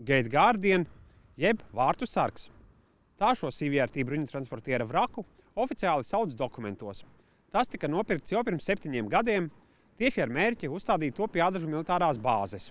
Gate Guardian jeb vārtu sargs. Tā šo CVRT bruņu transportiera vraku oficiāli sauc dokumentos. Tas tika nopirkts jau pirms septiņiem gadiem tieši ar mērķi uzstādīt to pie ādažu militārās bāzes.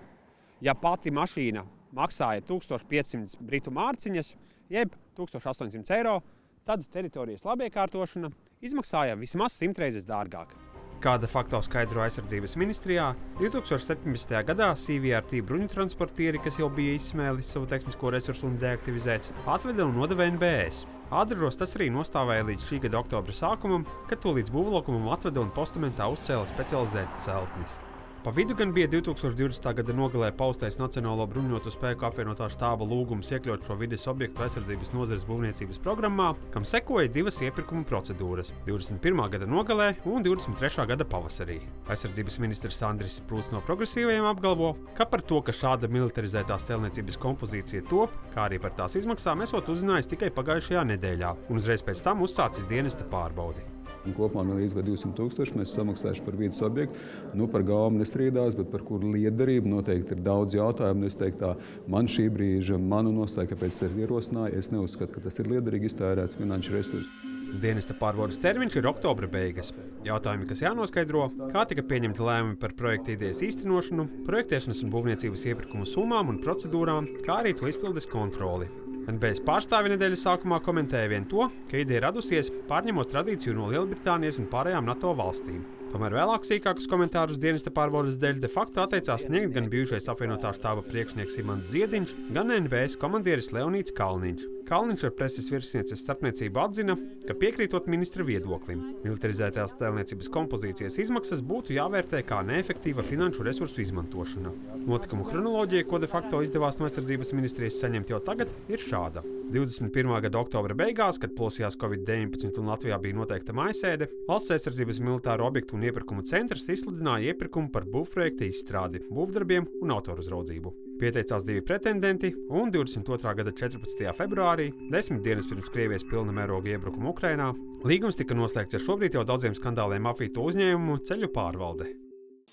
Ja pati mašīna maksāja 1500 britu mārciņas, jeb 1800 eiro, tad teritorijas labiekārtošana izmaksāja vismaz 100 reizes dārgāk. Kāda fakta skaidro aizsardzības ministrijā, 2017. gadā CVRT bruņu transportieri, kas jau bija izsmēlis savu tehnisko resursu un deaktivizēts, atveda un nodeva NBS. Ādros tas arī nostāvēja līdz šī gada oktobra sākumam, kad to līdz būvlokumam atveda un postamentā uzcēla specializētas celtnis. Pa vidu gan bija 2020. gada nogalē paustais Nacionālo bruņotu spēku apvienotā štāba lūgums iekļaut šo vides objektu aizsardzības nozares būvniecības programmā, kam sekoja divas iepirkuma procedūras - 21. gada nogalē un 23. gada pavasarī. Aizsardzības ministrs Andris Prūts no progresīvajiem apgalvo, ka par to, ka šāda militarizētās tēlniecības kompozīcija top, kā arī par tās izmaksām, esot uzzinājis tikai pagājušajā nedēļā, un uzreiz pēc tam uzsācis dienesta pārbaudi. Un kopumā gan līdz 200 tūkstoši mēs samaksājuši par vidas objektu. Nu, par gaumu nestrīdās, bet par kuru liederību noteikti ir daudz jautājumu. Es teiktu, tā, man šī brīža, manu nostāju, kāpēc tas ir ierosināts, es neuzskatu, ka tas ir liederīgi iztērēts finanšu resursus. Dienesta pārbaudas termiņš ir oktobra beigas. Jautājumi, kas jānoskaidro, kā tika pieņemti lēmumi par projekta idejas īstenošanu, projektēšanas un būvniecības iepirkumu summām un procedūrām, kā arī to izpildes kontroli. NBS pārstāvi nedēļas sākumā komentēja vien to, ka ideja radusies pārņemot tradīciju no Lielbritānijas un pārējām NATO valstīm. Tomēr vēlāk sīkākus komentārus dienesta pārbaudas dēļ de facto atteicās sniegt gan bijušais apvienotā štāba priekšnieks Imants Ziediņš, gan NBS komandieris Leonīts Kalniņš. Kalniņš ar preses virsnieces starpniecību atzina, ka piekrītot ministra viedoklim, militarizētās tēlniecības kompozīcijas izmaksas būtu jāvērtē kā neefektīva finanšu resursu izmantošana. Notikumu chronoloģija, ko de facto izdevās no aizsardzības ministrijas saņemt jau tagad, ir šāda. 21. gada oktobra beigās, kad plosījās Covid-19 un Latvijā bija noteikta maisēde, Valsts aizsardzības militāro objektu un iepirkumu centrs izsludināja iepirkumu par būvprojekta izstrādi, būvdarbiem un autoruzraudzību. Pieteicās divi pretendenti, un 22. gada 14. februārī, desmit dienas pirms Krievijas pilna mēroga iebrukuma Ukrainā, līgums tika noslēgts ar šobrīd jau daudziem skandāliem apvīto uzņēmumu ceļu pārvalde.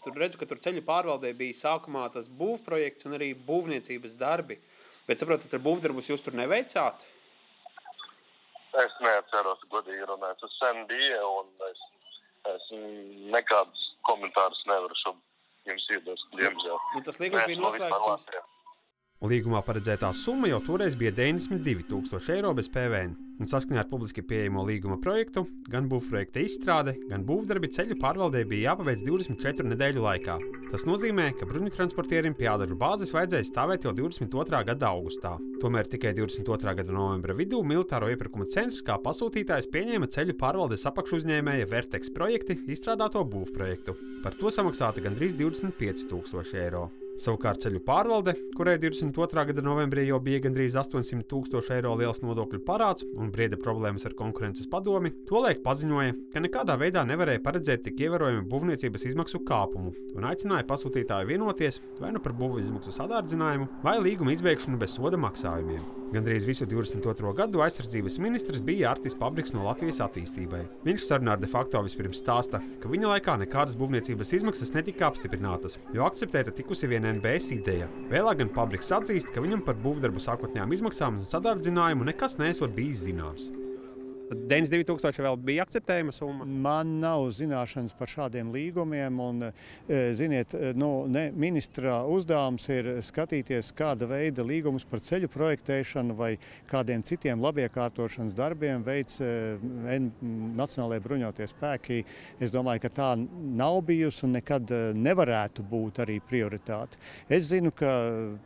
Tur redzu, ka tur ceļu pārvaldē bija sākumā tas būvprojekts un arī būvniecības darbi. Bet saprotu, tur būvdarbus jūs tur neveicāt? Es neatceros, godīgi runājot. Tas sen bija, un es, es nekādus komentārus nevaru šobrīd jums iedos, diemžēl. Nu, tas līgums bija noslēgts. Līgumā paredzētā summa jau toreiz bija 92,000 eiro bez PVN. Un saskaņā ar publiski pieejamo līguma projektu, gan būvprojekta izstrāde, gan būvdarbi ceļu pārvaldē bija jāpaveic 24 nedēļu laikā. Tas nozīmē, ka bruņu transportierim pie ādažu bāzes vajadzēja stāvēt jau 22. gada augustā. Tomēr tikai 22. gada novembra vidū militāro iepirkuma centrs kā pasūtītājs pieņēma ceļu pārvaldes apakšuzņēmēja Vertex projekti izstrādāto būvprojektu. Par to samaksāta gandrīz 25 000 eiro. Savukārt ceļu pārvalde, kurai 22. gada novembrī jau bija gandrīz 800 tūkstoši eiro liels nodokļu parāds un brieda problēmas ar konkurences padomi, tolaik paziņoja, ka nekādā veidā nevarēja paredzēt tik ievērojumu būvniecības izmaksu kāpumu un aicināja pasūtītāju vienoties vai nu par būvu izmaksu sadārdzinājumu vai līguma izbeigšanu bez soda maksājumiem. Gandrīz visu 22. gadu aizsardzības ministrs bija Artis Pabriks no Latvijas attīstībai. Viņš sarunā ar de facto vispirms stāsta, ka viņa laikā nekādas būvniecības izmaksas netika apstiprinātas, jo akceptēta tikusi viena NBS ideja. Vēlāk gan Pabriks atzīst, ka viņam par būvdarbu sākotnējām izmaksām un sadārdzinājumu nekas nesot bijis zināms. 92,000 vēl bija akceptējama summa? Man nav zināšanas par šādiem līgumiem. Un, e, ziniet, e, nu, ne, ministra uzdevums ir skatīties, kāda veida līgumus par ceļu projektēšanu vai kādiem citiem labiekārtošanas darbiem veids e, Nacionālajie bruņotie spēki. Es domāju, ka tā nav bijusi un nekad nevarētu būt arī prioritāte. Es zinu, ka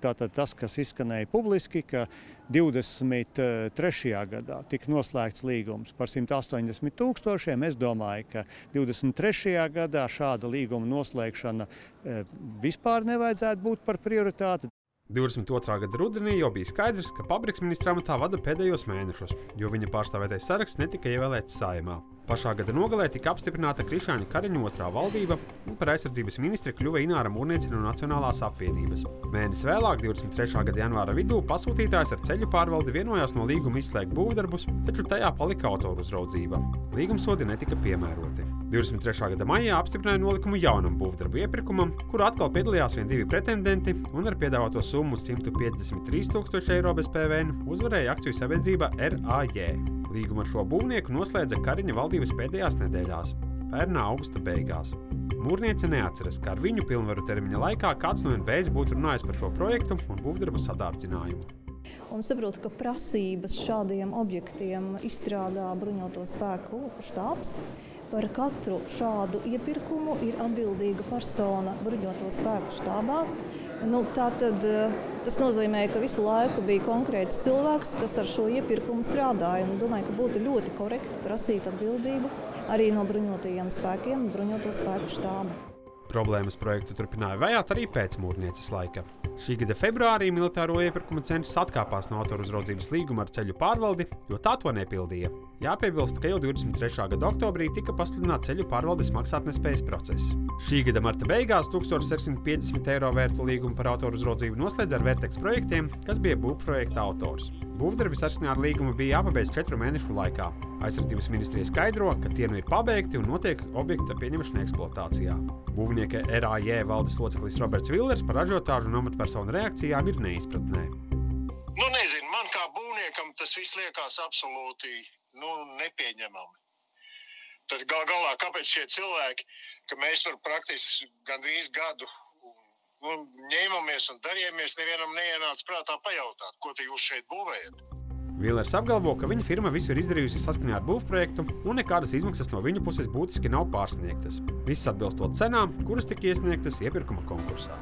tātad tas, kas izskanēja publiski, ka 23. gadā tika noslēgts līgums par 180 tūkstošiem. Es domāju, ka 23. gadā šāda līguma noslēgšana eh, vispār nevajadzētu būt par prioritāti. 22. gada rudenī jau bija skaidrs, ka Pabriks ministra amatā vada pēdējos mēnešus, jo viņa pārstāvētais saraksts netika ievēlēts saimā. Pašā gada nogalē tika apstiprināta Krišāņa Kariņa otrā valdība, un par aizsardzības ministri kļuva Ināra Mūrniece no Nacionālās apvienības. Mēnesi vēlāk, 23. gada janvāra vidū, pasūtītājs ar ceļu pārvaldi vienojās no līguma izslēgt būvdarbus, taču tajā palika autoru uzraudzība. Līgumsodi netika piemēroti. 23. gada maijā apstiprināja nolikumu jaunam būvdarbu iepirkumam, kur atkal piedalījās vien divi pretendenti un ar piedāvāto summu 153,000 eiro bez PVN uzvarēja akciju sabiedrība RAJ. Līgumu ar šo būvnieku noslēdza Kariņa valdības pēdējās nedēļās, pērnā augusta beigās. Mūrniece neatceras, ka ar viņu pilnvaru termiņa laikā kāds no NBS būtu runājis par šo projektu un būvdarbu sadārdzinājumu. Un saprotu, ka prasības šādiem objektiem izstrādā bruņoto spēku štābs. Par katru šādu iepirkumu ir atbildīga persona bruņoto spēku štābā. Nu, tātad, tas nozīmē, ka visu laiku bija konkrēts cilvēks, kas ar šo iepirkumu strādāja. Un domāju, ka būtu ļoti korekti prasīt atbildību arī no bruņotajiem spēkiem, bruņoto spēku štāba. Problēmas projektu turpināja vajāt arī pēc mūrnieces laika. Šī gada februārī militāro iepirkuma centrs atkāpās no autoru uzraudzības līguma ar ceļu pārvaldi, jo tā to nepildīja. Jāpiebilst, ka jau 23. gada oktobrī tika pasludināts ceļu pārvaldes maksātnespējas process. Šī gada marta beigās 1650 eiro vērtu līgumu par autoru uzraudzību noslēdz ar Vertex projektiem, kas bija būvprojekta autors. Būvdarbi saskaņā ar līgumu bija jāpabeidz četru mēnešu laikā. Aizsardzības ministrija skaidro, ka tie nu ir pabeigti un notiek objekta pieņemšana eksploatācijā. Būvnieka RAJ valdes loceklis Roberts Villers par ražotāžu un amatpersonu reakcijām ir neizpratnē. Nu, nezinu, man kā būvniekam tas viss liekas absolūti nu, nepieņemami. Tad gal galā, kāpēc šie cilvēki, ka mēs tur praktiski gandrīz gadu nu, ņēmāmies un darījāmies, nevienam neienāca prātā pajautāt, ko jūs šeit būvējat. Vilers apgalvo, ka viņa firma visu ir izdarījusi saskaņā ar būvprojektu, un nekādas izmaksas no viņu puses būtiski nav pārsniegtas. Viss atbilstot cenām, kuras tika iesniegtas iepirkuma konkursā.